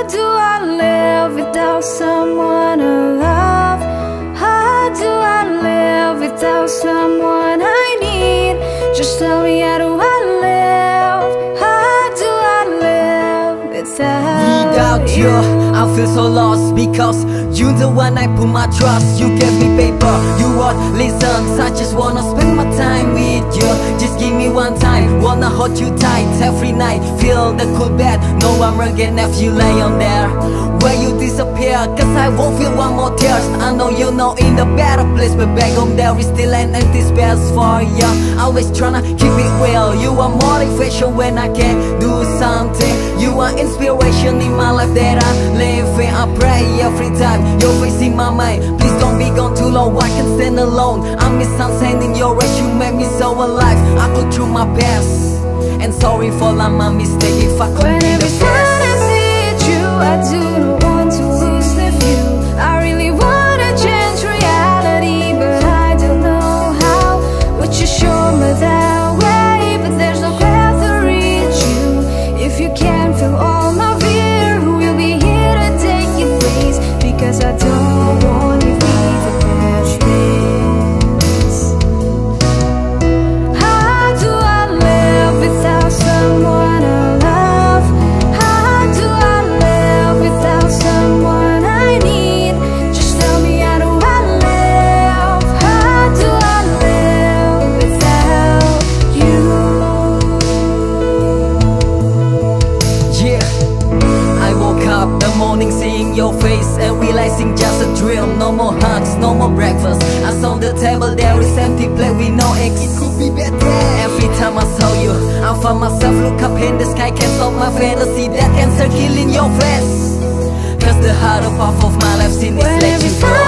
How do I live without someone I love? How do I live without someone I need? Just tell me how do I live? How do I live without, without you? Feel so lost because you're the one I put my trust. You gave me paper, you would listen. I just wanna spend my time with you. Just give me one time, wanna hold you tight every night. Feel the cool bed, know I'm again if you lay on there. Where you disappear, cause I won't feel one more tears. I know you know in the better place, but back home there is still an empty space for you. Always tryna keep it real. You are motivation when I can't do something. You are inspiration in my life that I'm living. I pray every time you're facing my mind. Please don't be gone too long. I can stand alone. I miss sunset in your eyes. You made me so alive. I go through my best. And sorry for all my mistakes if I could be the morning seeing your face and realizing just a dream. No more hugs, no more breakfast. I saw the table, there is empty plate with no eggs. It could be better. Every time I saw you, I found myself look up in the sky, can't stop my fantasy. That cancer killing your face. Cause the harder part of my life scene is let you go.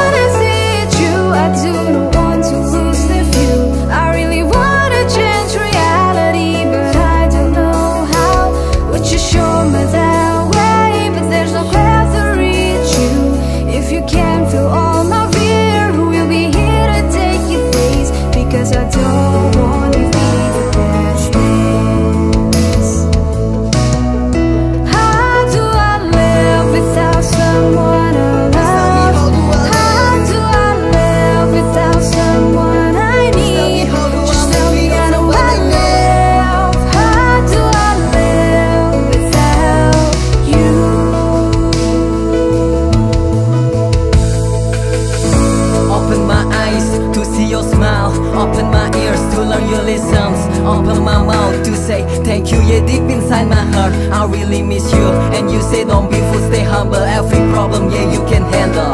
Open my mouth to say thank you. Yeah, deep inside my heart, I really miss you. And you say don't be fool, stay humble. Every problem, yeah, you can handle.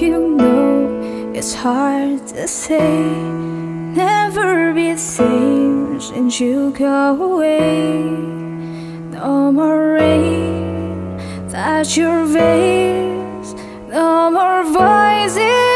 You know it's hard to say. Never be the same since you go away. No more rain, touch your face. No more voice.